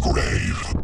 grave.